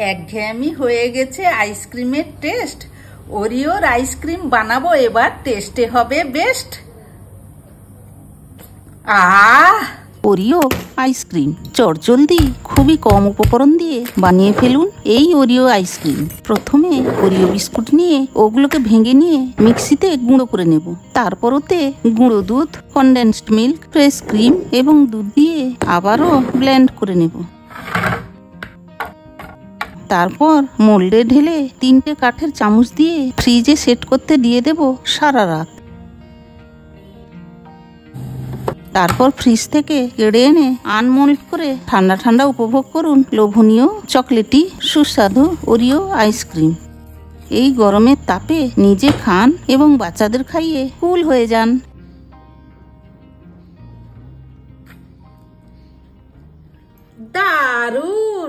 একঘেয়েমি হয়ে গেছে আইসক্রিমের টেস্ট। ওরিওর আইসক্রিম বানাবো এবার, টেস্টে হবে বেস্ট। আহ! ওরিও আইসক্রিম, চটজলদি, খুবই কম উপকরণ দিয়ে বানিয়ে ফেলুন এই ওরিও আইসক্রিম। প্রথমে ওরিও বিস্কুট নিয়ে ওগুলোকে ভেঙে নিয়ে মিক্সিতে গুঁড়ো করে নেব। তারপর ওতে গুঁড়ো দুধ কনডেন্সড মিল্ক ফ্রেশ ক্রিম এবং দুধ দিয়ে আবারও ব্লেন্ড করে নেব। তারপর মোল্ডে ঢেলে তিনটে কাঠের চামচ দিয়ে ফ্রিজে সেট করতে দিয়ে দেব সারা রাত। তারপর ফ্রিজ থেকে কেড়ে এনে আনমোল্ড করে ঠান্ডা ঠান্ডা উপভোগ করুন লোভনীয় চকলেটি, সুস্বাদু ওরিও আইসক্রিম। এই গরমের তাপে নিজে খান এবং বাচ্চাদের খাইয়ে কুল হয়ে যান। দারুণ!